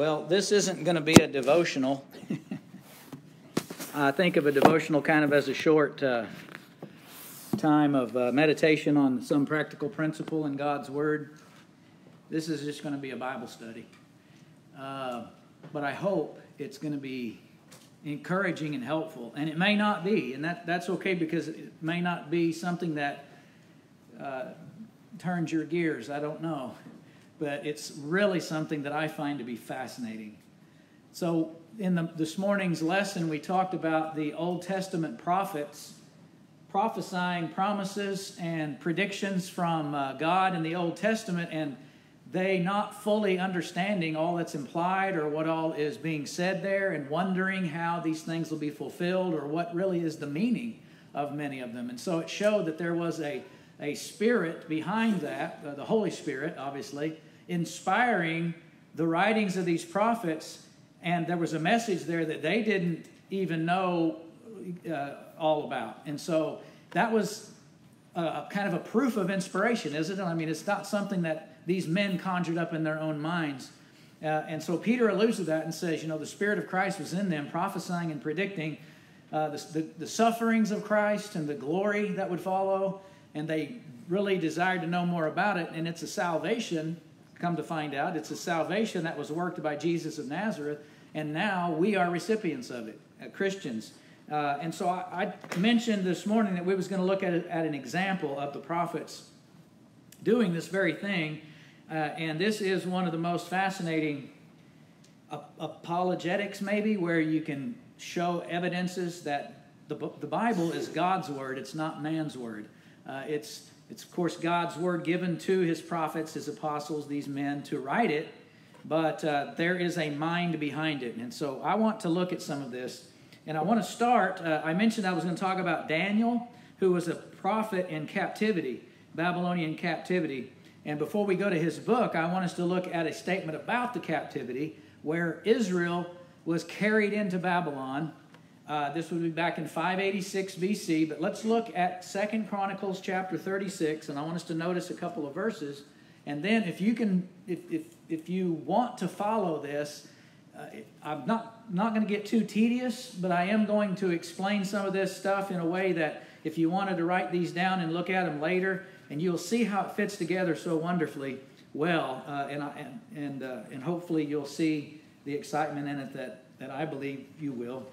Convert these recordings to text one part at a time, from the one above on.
Well, this isn't going to be a devotional. I think of a devotional kind of as a short uh, time of uh, meditation on some practical principle in God's Word. This is just going to be a Bible study. Uh, but I hope it's going to be encouraging and helpful. And it may not be, and that, that's okay because it may not be something that uh, turns your gears. I don't know but it's really something that I find to be fascinating. So, in the, this morning's lesson, we talked about the Old Testament prophets prophesying promises and predictions from uh, God in the Old Testament, and they not fully understanding all that's implied or what all is being said there, and wondering how these things will be fulfilled or what really is the meaning of many of them. And so it showed that there was a, a spirit behind that, uh, the Holy Spirit, obviously, inspiring the writings of these prophets, and there was a message there that they didn't even know uh, all about. And so that was a, a kind of a proof of inspiration, isn't it? I mean, it's not something that these men conjured up in their own minds. Uh, and so Peter alludes to that and says, you know, the Spirit of Christ was in them, prophesying and predicting uh, the, the, the, sufferings of Christ and the glory that would follow. And they really desired to know more about it. And it's a salvation Come to find out, it's a salvation that was worked by Jesus of Nazareth, and now we are recipients of it, uh, Christians. Uh, and so I, I, mentioned this morning that we was going to look at, at an example of the prophets doing this very thing, uh, and this is one of the most fascinating apologetics, maybe, where you can show evidences that the, the Bible is God's word; it's not man's word. Uh, it's it's, of course, God's word given to his prophets, his apostles, these men to write it, but uh, there is a mind behind it. And so I want to look at some of this. And I want to start. Uh, I mentioned I was going to talk about Daniel, who was a prophet in captivity, Babylonian captivity. And before we go to his book, I want us to look at a statement about the captivity where Israel was carried into Babylon uh, this would be back in 586 BC, but let's look at Second Chronicles chapter 36, and I want us to notice a couple of verses. And then, if you can, if if, if you want to follow this, uh, I'm not not going to get too tedious, but I am going to explain some of this stuff in a way that if you wanted to write these down and look at them later, and you'll see how it fits together so wonderfully well, uh, and I, and and, uh, and hopefully you'll see the excitement in it that that I believe you will.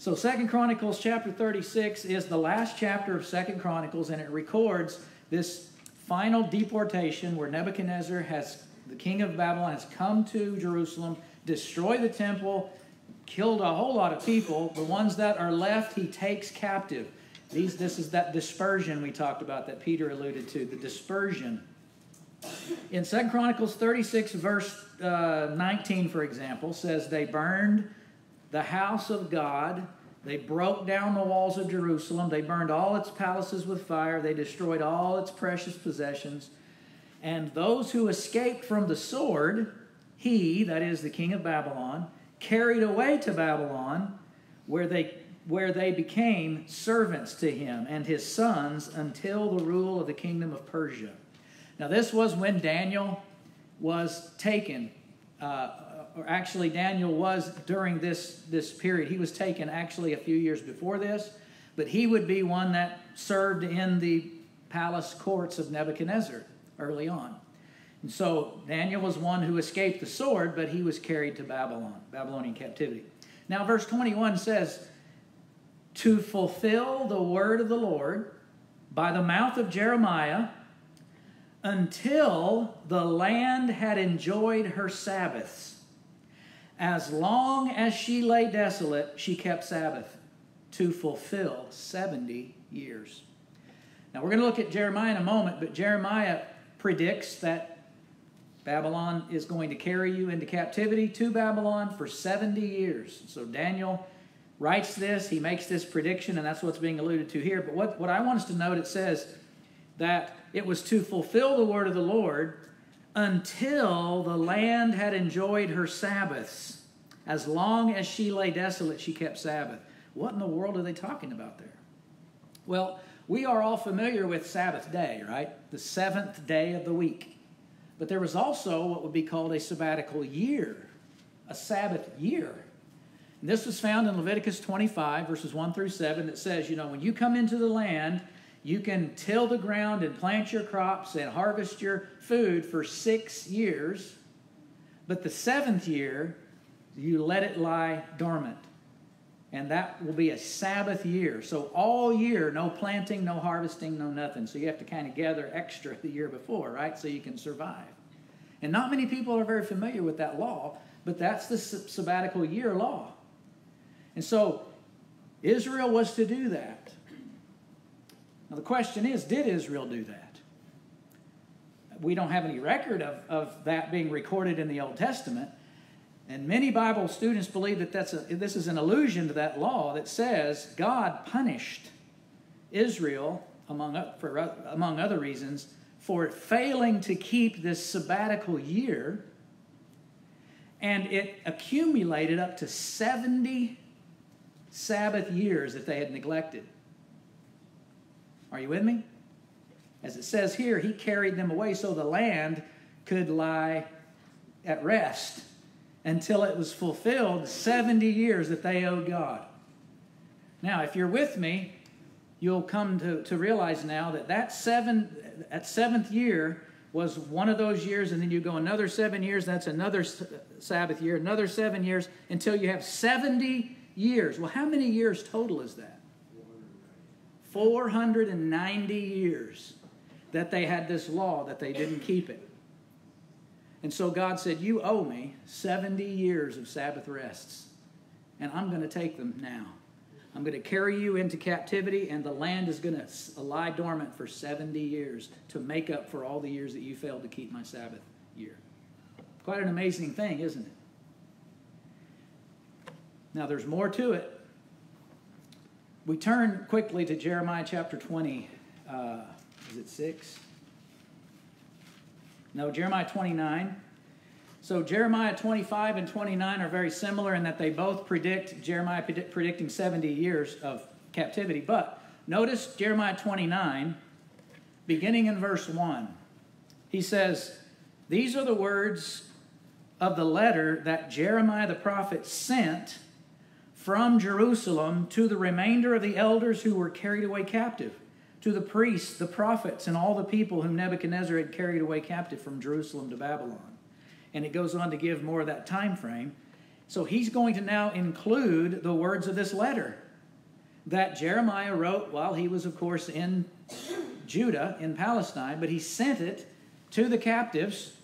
So Second Chronicles chapter 36 is the last chapter of Second Chronicles, and it records this final deportation where Nebuchadnezzar has, the king of Babylon, has come to Jerusalem, destroyed the temple, killed a whole lot of people. The ones that are left, he takes captive. These, this is that dispersion we talked about that Peter alluded to, the dispersion. In Second Chronicles 36, verse uh, 19, for example, says, They burned the house of God. They broke down the walls of Jerusalem. They burned all its palaces with fire. They destroyed all its precious possessions. And those who escaped from the sword, he, that is the king of Babylon, carried away to Babylon, where they, where they became servants to him and his sons until the rule of the kingdom of Persia. Now, this was when Daniel was taken. Uh, or actually Daniel was during this, this period. He was taken actually a few years before this, but he would be one that served in the palace courts of Nebuchadnezzar early on. And so Daniel was one who escaped the sword, but he was carried to Babylon, Babylonian captivity. Now, verse 21 says, To fulfill the word of the Lord by the mouth of Jeremiah, until the land had enjoyed her Sabbaths as long as she lay desolate, she kept Sabbath to fulfill 70 years. Now, we're going to look at Jeremiah in a moment, but Jeremiah predicts that Babylon is going to carry you into captivity to Babylon for 70 years. So, Daniel writes this, he makes this prediction, and that's what's being alluded to here. But what, what I want us to note, it says that it was to fulfill the word of the Lord until the land had enjoyed her Sabbaths. As long as she lay desolate, she kept Sabbath. What in the world are they talking about there? Well, we are all familiar with Sabbath day, right? The seventh day of the week. But there was also what would be called a sabbatical year. a Sabbath year. And this was found in Leviticus 25, verses 1 through 7, that says, you know, when you come into the land, you can till the ground and plant your crops and harvest your food for six years. But the seventh year, you let it lie dormant. And that will be a Sabbath year. So all year, no planting, no harvesting, no nothing. So you have to kind of gather extra the year before, right? So you can survive. And not many people are very familiar with that law, but that's the sabbatical year law. And so Israel was to do that. Now the question is did Israel do that? We don't have any record of, of that being recorded in the Old Testament. And many Bible students believe that that's a, this is an allusion to that law that says God punished Israel, among, for, among other reasons, for failing to keep this sabbatical year. And it accumulated up to 70 Sabbath years that they had neglected. Are you with me? As it says here, he carried them away so the land could lie at rest until it was fulfilled 70 years that they owed God. Now, if you're with me, you'll come to, to realize now that that, seven, that seventh year was one of those years, and then you go another seven years, that's another Sabbath year, another seven years, until you have 70 years. Well, how many years total is that? 490 years that they had this law that they didn't keep it. And so God said, You owe me 70 years of Sabbath rests, and I'm going to take them now. I'm going to carry you into captivity, and the land is going to lie dormant for 70 years to make up for all the years that you failed to keep my Sabbath year. Quite an amazing thing, isn't it? Now, there's more to it. We turn quickly to Jeremiah chapter 20. Uh, is it 6? No, Jeremiah 29. So Jeremiah 25 and 29 are very similar in that they both predict, Jeremiah predicting 70 years of captivity. But notice Jeremiah 29, beginning in verse 1. He says, These are the words of the letter that Jeremiah the prophet sent from Jerusalem to the remainder of the elders who were carried away captive to the priests, the prophets, and all the people whom Nebuchadnezzar had carried away captive from Jerusalem to Babylon. And it goes on to give more of that time frame. So he's going to now include the words of this letter that Jeremiah wrote while he was, of course, in Judah, in Palestine, but he sent it to the captives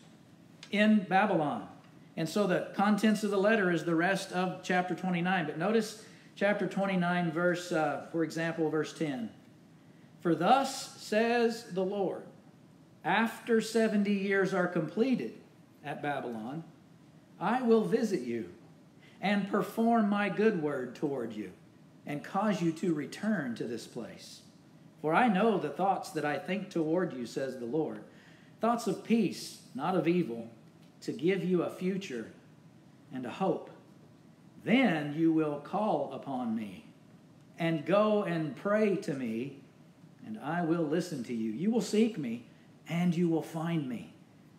in Babylon. And so the contents of the letter is the rest of chapter 29. But notice chapter 29, verse, uh, for example, verse 10. For thus says the Lord, after 70 years are completed at Babylon, I will visit you and perform my good word toward you and cause you to return to this place. For I know the thoughts that I think toward you, says the Lord thoughts of peace, not of evil, to give you a future and a hope. Then you will call upon me and go and pray to me and I will listen to you. You will seek me, and you will find me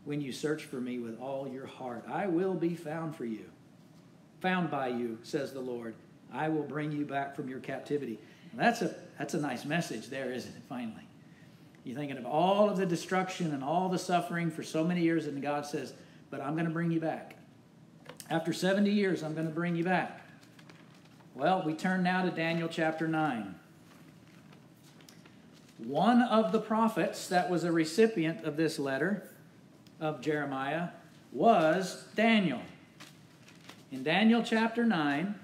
when you search for me with all your heart. I will be found for you. Found by you, says the Lord. I will bring you back from your captivity. that's a that's a nice message there, isn't it? Finally. You're thinking of all of the destruction and all the suffering for so many years, and God says, But I'm going to bring you back. After 70 years, I'm going to bring you back. Well, we turn now to Daniel chapter 9. One of the prophets that was a recipient of this letter of Jeremiah was Daniel. In Daniel chapter 9,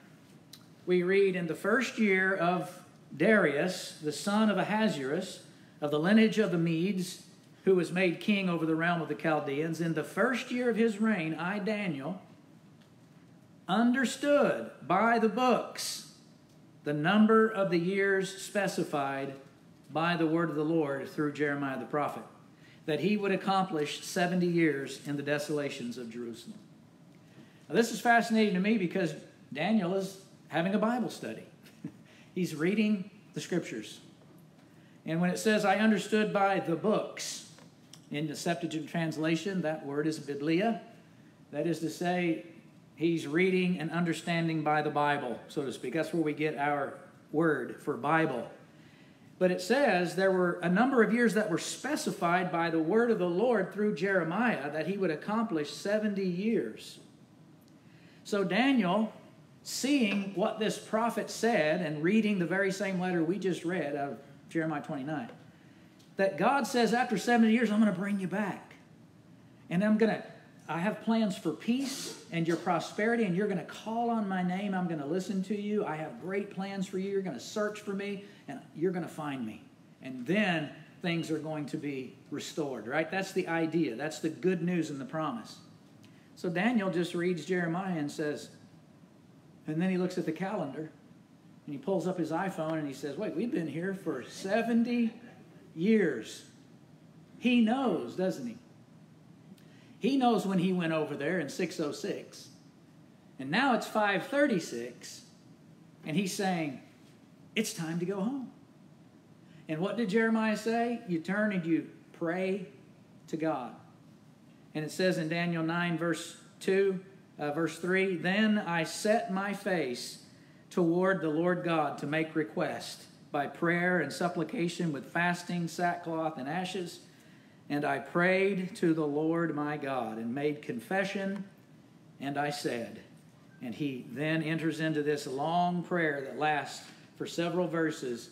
we read in the first year of Darius, the son of Ahasuerus, of the lineage of the Medes, who was made king over the realm of the Chaldeans, in the first year of his reign, I, Daniel, understood by the books the number of the years specified by the word of the Lord through Jeremiah the prophet, that he would accomplish 70 years in the desolations of Jerusalem. Now, this is fascinating to me because Daniel is having a Bible study. He's reading the scriptures. And when it says, I understood by the books, in the Septuagint translation, that word is biblia. That is to say, He's reading and understanding by the Bible, so to speak. That's where we get our word for Bible. But it says there were a number of years that were specified by the word of the Lord through Jeremiah that he would accomplish 70 years. So Daniel, seeing what this prophet said and reading the very same letter we just read out of Jeremiah 29, that God says, after 70 years, I'm going to bring you back. And I'm going to, I have plans for peace and your prosperity, and you're going to call on my name. I'm going to listen to you. I have great plans for you. You're going to search for me and you're going to find me. And then things are going to be restored, right? That's the idea. That's the good news and the promise. So Daniel just reads Jeremiah and says, and then he looks at the calendar and he pulls up his iPhone and he says, Wait, we've been here for 70 years. He knows, doesn't he? He knows when he went over there in 606. And now it's 536. And he's saying, it's time to go home. And what did Jeremiah say? You turn and you pray to God. And it says in Daniel 9, verse 2, uh, verse 3 Then I set my face toward the Lord God to make request by prayer and supplication with fasting, sackcloth, and ashes. And I prayed to the Lord my God and made confession, and I said, and he then enters into this long prayer that lasts for several verses,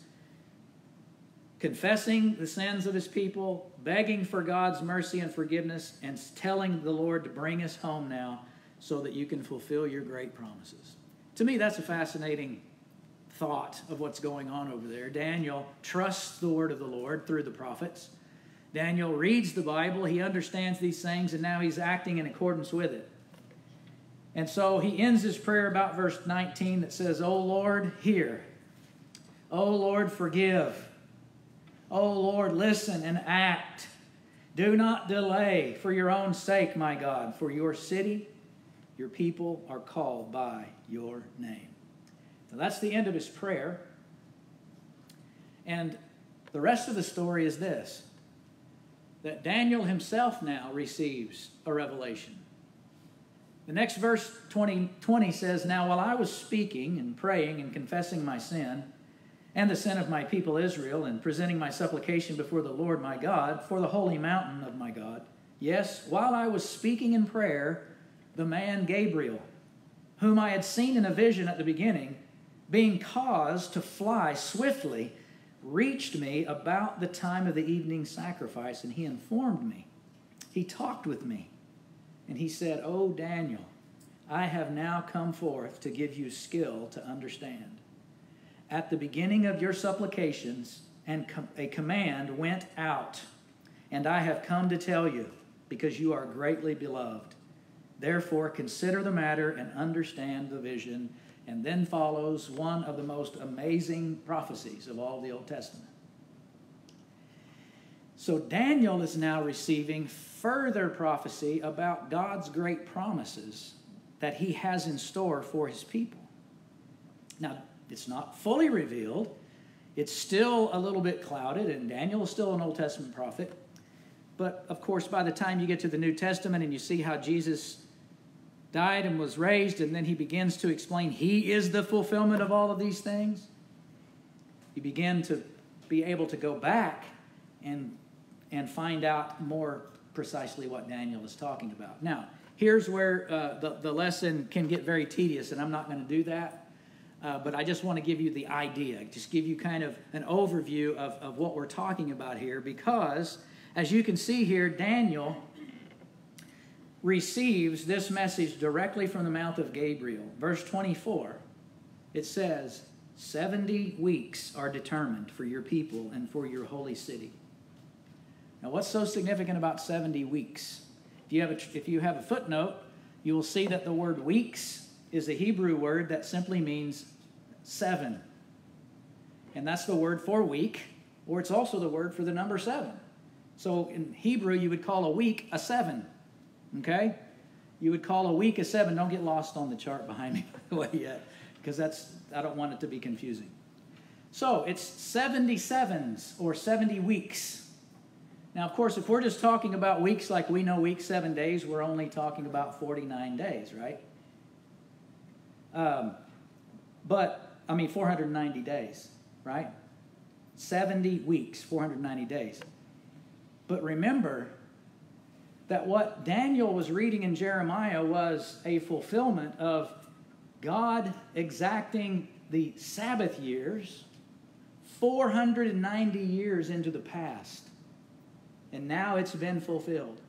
confessing the sins of his people, begging for God's mercy and forgiveness, and telling the Lord to bring us home now so that you can fulfill your great promises. To me, that's a fascinating thought of what's going on over there. Daniel trusts the word of the Lord through the prophets. Daniel reads the Bible, he understands these things, and now he's acting in accordance with it. And so he ends his prayer about verse 19 that says, O Lord, hear. Oh Lord, forgive. Oh Lord, listen and act. Do not delay for your own sake, my God, for your city, your people are called by your name. That's the end of his prayer. And the rest of the story is this that Daniel himself now receives a revelation. The next verse 20, 20 says, Now while I was speaking and praying and confessing my sin, and the sin of my people Israel, and presenting my supplication before the Lord my God for the holy mountain of my God. Yes, while I was speaking in prayer, the man Gabriel, whom I had seen in a vision at the beginning, being caused to fly swiftly, reached me about the time of the evening sacrifice, and he informed me. He talked with me, and he said, O Daniel, I have now come forth to give you skill to understand at the beginning of your supplications, and a command went out. And I have come to tell you, because you are greatly beloved. Therefore, consider the matter and understand the vision. And then follows one of the most amazing prophecies of all the Old Testament. So, Daniel is now receiving further prophecy about God's great promises that he has in store for his people. Now, it's not fully revealed. It's still a little bit clouded, and Daniel is still an Old Testament prophet. But of course, by the time you get to the New Testament and you see how Jesus died and was raised, and then he begins to explain he is the fulfillment of all of these things, you begin to be able to go back and, and find out more precisely what Daniel is talking about. Now, here's where uh, the, the lesson can get very tedious, and I'm not going to do that. Uh, but I just want to give you the idea, just give you kind of an overview of, of what we're talking about here, because as you can see here, Daniel receives this message directly from the mouth of Gabriel. Verse 24, it says, 70 weeks are determined for your people and for your holy city. Now, what's so significant about 70 weeks? If you have a, if you have a footnote, you will see that the word weeks is a Hebrew word that simply means seven. And that's the word for week, or it's also the word for the number seven. So in Hebrew, you would call a week a seven. Okay? You would call a week a seven. Don't get lost on the chart behind me, by the way, yet, because that's I don't want it to be confusing. So it's 77s or 70 weeks. Now, of course, if we're just talking about weeks like we know week seven days, we're only talking about 49 days, right? Um, but, I mean, 490 days, right? 70 weeks, 490 days. But remember that what Daniel was reading in Jeremiah was a fulfillment of God exacting the Sabbath years 490 years into the past. And now it's been fulfilled.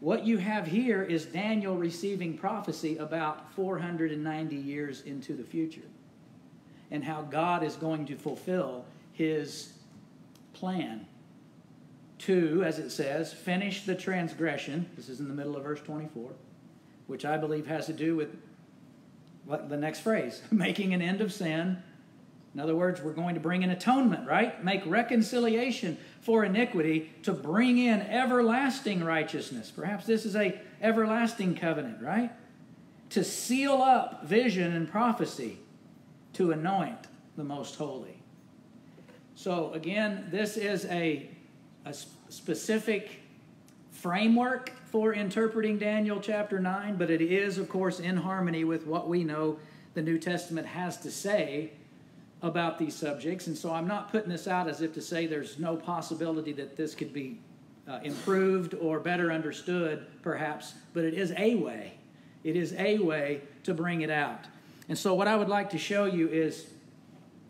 What you have here is Daniel receiving prophecy about 490 years into the future and how God is going to fulfill his plan to, as it says, finish the transgression. This is in the middle of verse 24, which I believe has to do with what the next phrase making an end of sin. In other words, we're going to bring an atonement, right? Make reconciliation for iniquity to bring in everlasting righteousness. Perhaps this is a everlasting covenant, right? To seal up vision and prophecy, to anoint the most holy. So again, this is a, a specific framework for interpreting Daniel chapter 9, but it is, of course, in harmony with what we know the New Testament has to say about these subjects. And so I'm not putting this out as if to say there's no possibility that this could be uh, improved or better understood, perhaps, but it is a way. It is a way to bring it out. And so what I would like to show you is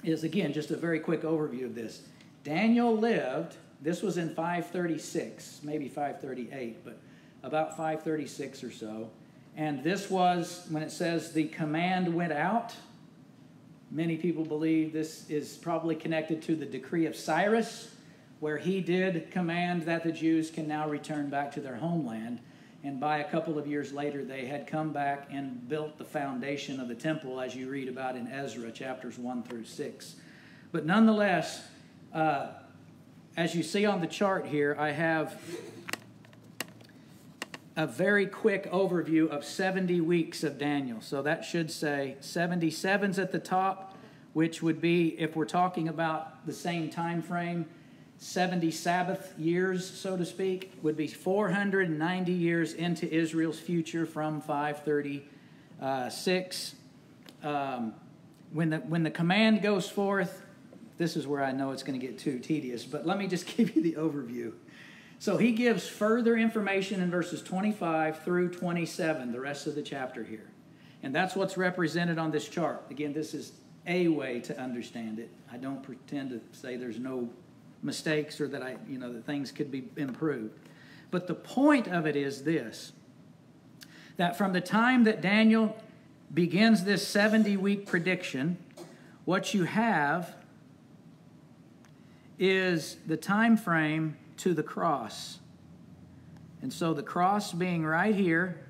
is again just a very quick overview of this. Daniel lived, this was in 536, maybe 538, but about 536 or so. And this was when it says the command went out. Many people believe this is probably connected to the decree of Cyrus, where he did command that the Jews can now return back to their homeland. And by a couple of years later, they had come back and built the foundation of the temple, as you read about in Ezra chapters 1 through 6. But nonetheless, uh, as you see on the chart here, I have a very quick overview of 70 weeks of Daniel. So that should say 77's at the top, which would be, if we're talking about the same time frame, 70 Sabbath years, so to speak, would be 490 years into Israel's future from 536. Um, when, the, when the command goes forth, this is where I know it's going to get too tedious, but let me just give you the overview. So he gives further information in verses 25 through 27, the rest of the chapter here. And that's what's represented on this chart. Again, this is a way to understand it. I don't pretend to say there's no mistakes or that I, you know, that things could be improved. But the point of it is this that from the time that Daniel begins this 70 week prediction, what you have is the time frame to the cross. And so the cross being right here,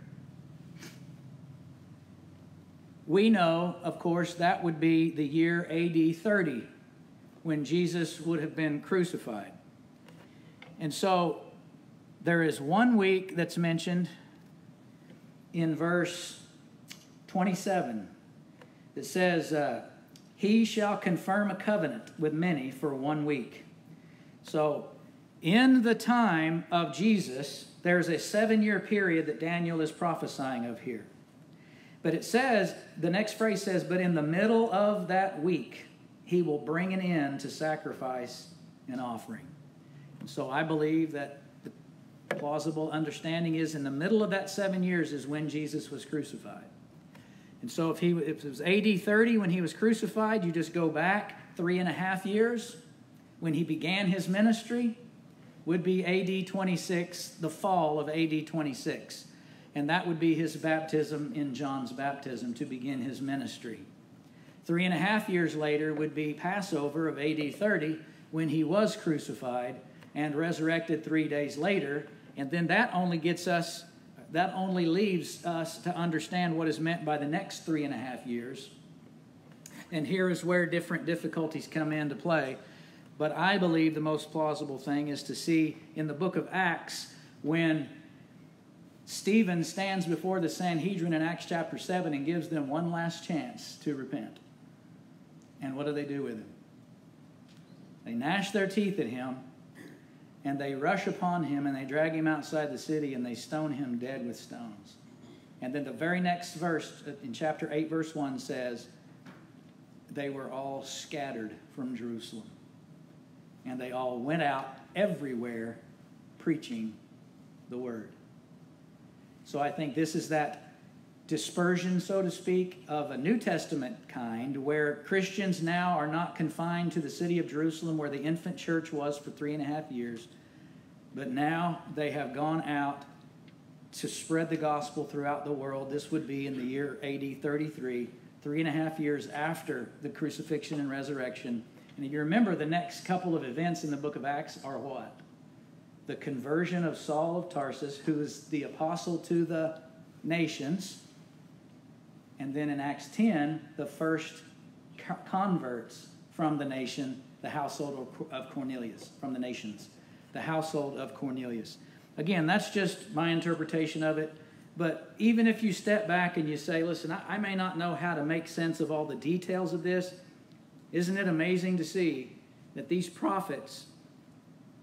we know, of course, that would be the year AD 30 when Jesus would have been crucified. And so there is one week that's mentioned in verse 27 that says, uh, He shall confirm a covenant with many for one week. So, in the time of Jesus, there's a seven year period that Daniel is prophesying of here. But it says, the next phrase says, but in the middle of that week, he will bring an end to sacrifice and offering. And so I believe that the plausible understanding is in the middle of that seven years is when Jesus was crucified. And so if, he, if it was AD 30 when he was crucified, you just go back three and a half years when he began his ministry, would be AD 26, the fall of AD 26. And that would be his baptism in John's baptism to begin his ministry. Three and a half years later would be Passover of AD 30 when he was crucified and resurrected three days later. And then that only gets us, that only leaves us to understand what is meant by the next three and a half years. And here is where different difficulties come into play. But I believe the most plausible thing is to see in the book of Acts when Stephen stands before the Sanhedrin in Acts chapter 7 and gives them one last chance to repent. And what do they do with him? They gnash their teeth at him, and they rush upon him, and they drag him outside the city, and they stone him dead with stones. And then the very next verse uh, in chapter 8, verse 1 says, They were all scattered from Jerusalem. And they all went out everywhere preaching the word. So I think this is that dispersion, so to speak, of a New Testament kind, where Christians now are not confined to the city of Jerusalem where the infant church was for three and a half years, but now they have gone out to spread the gospel throughout the world. This would be in the year AD 33, three and a half years after the crucifixion and resurrection. And if you remember, the next couple of events in the book of Acts are what? The conversion of Saul of Tarsus, who is the apostle to the nations. And then in Acts 10, the first converts from the nation, the household of Cornelius, from the nations, the household of Cornelius. Again, that's just my interpretation of it. But even if you step back and you say, listen, I, I, may not know how to make sense of all the details of this, isn't it amazing to see that these prophets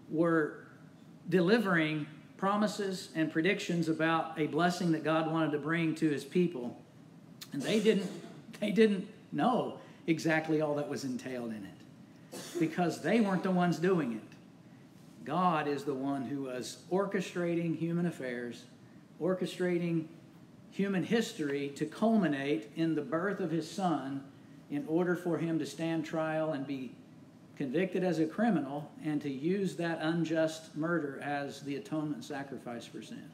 were delivering promises and predictions about a blessing that God wanted to bring to his people? And they didn't, they didn't know exactly all that was entailed in it because they weren't the ones doing it. God is the one who was orchestrating human affairs, orchestrating human history to culminate in the birth of his son in order for him to stand trial and be convicted as a criminal and to use that unjust murder as the atonement sacrifice for sin.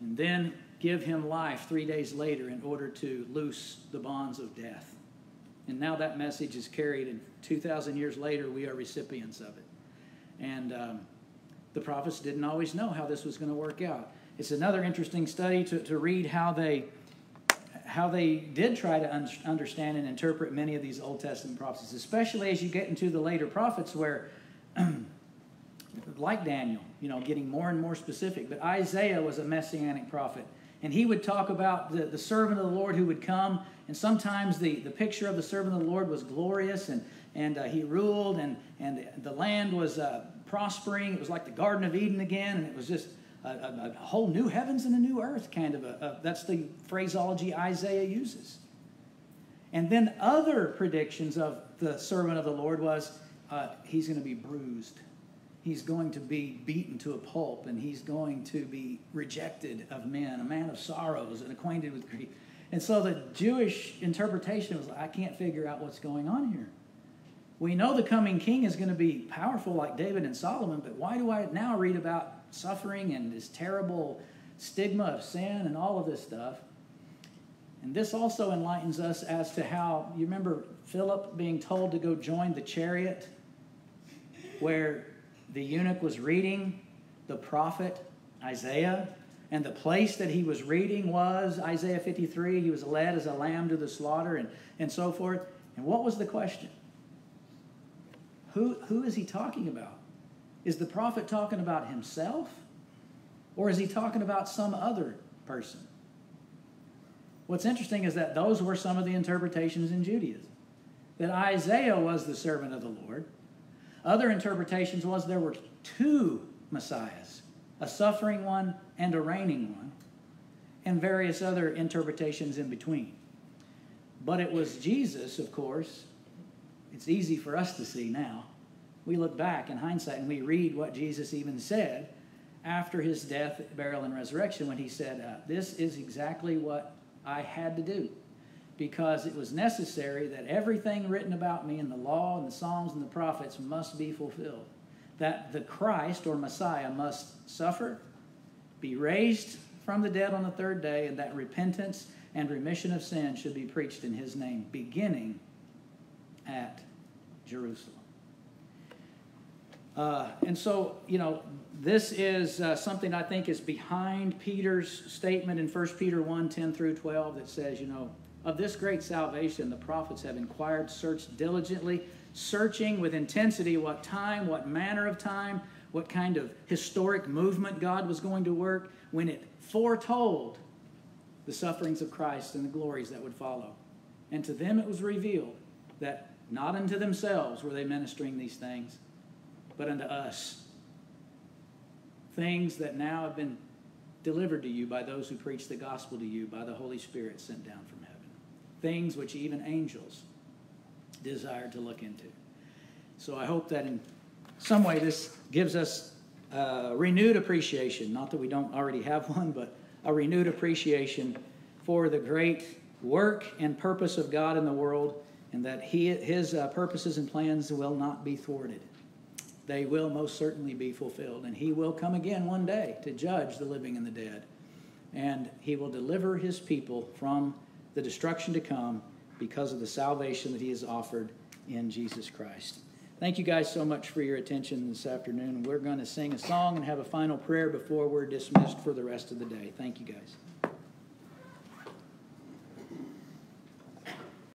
And then give him life three days later in order to loose the bonds of death. And now that message is carried, and 2,000 years later, we are recipients of it. And um, the prophets didn't always know how this was going to work out. It's another interesting study to, to read how they how they did try to un- understand and interpret many of these Old Testament prophecies, especially as you get into the later prophets, where, like Daniel, you know, getting more and more specific. But Isaiah was a messianic prophet, and he would talk about the, the servant of the Lord who would come, and sometimes the, the picture of the servant of the Lord was glorious, and and uh, he ruled, and and the, land was uh, prospering. It was like the Garden of Eden again, and it was just a, a, a whole new heavens and a new earth kind of a, that's the phraseology Isaiah uses. And then other predictions of the servant of the Lord was uh, he's going to be bruised. He's going to be beaten to a pulp, and he's going to be rejected of men, a man of sorrows and acquainted with grief. And so the Jewish interpretation was, I can't figure out what's going on here. We know the coming king is going to be powerful like David and Solomon, but why do I now read about suffering and this terrible stigma of sin and all of this stuff? And this also enlightens us as to how, you remember Philip being told to go join the chariot where the eunuch was reading the prophet Isaiah, and the place that he was reading was Isaiah 53. He was led as a lamb to the slaughter, and, and so forth. And what was the question? Who, who is he talking about? Is the prophet talking about himself? Or is he talking about some other person? What's interesting is that those were some of the interpretations in Judaism. That Isaiah was the servant of the Lord. Other interpretations was there were two Messiahs, a suffering one and a reigning one, and various other interpretations in between. But it was Jesus, of course, it's easy for us to see now. We look back in hindsight and we read what Jesus even said after his death, burial, and resurrection when he said, uh, This is exactly what I had to do because it was necessary that everything written about me in the law and the Psalms and the prophets must be fulfilled. That the Christ or Messiah must suffer, be raised from the dead on the third day, and that repentance and remission of sin should be preached in his name, beginning at Jerusalem. Uh, and so, you know, this is uh, something I think is behind Peter's statement in 1 Peter 1 10 through 12 that says, you know, of this great salvation the prophets have inquired, searched diligently, searching with intensity what time, what manner of time, what kind of historic movement God was going to work when it foretold the sufferings of Christ and the glories that would follow. And to them it was revealed that not unto themselves were they ministering these things, but unto us. Things that now have been delivered to you by those who preach the gospel to you by the Holy Spirit sent down from heaven. Things which even angels desire to look into. So I hope that in some way this gives us a renewed appreciation, not that we don't already have one, but a renewed appreciation for the great work and purpose of God in the world, and that he, His uh, purposes and plans will not be thwarted. They will most certainly be fulfilled, and He will come again one day to judge the living and the dead. And He will deliver His people from the destruction to come because of the salvation that He has offered in Jesus Christ. Thank you guys so much for your attention this afternoon. We're going to sing a song and have a final prayer before we're dismissed for the rest of the day. Thank you guys.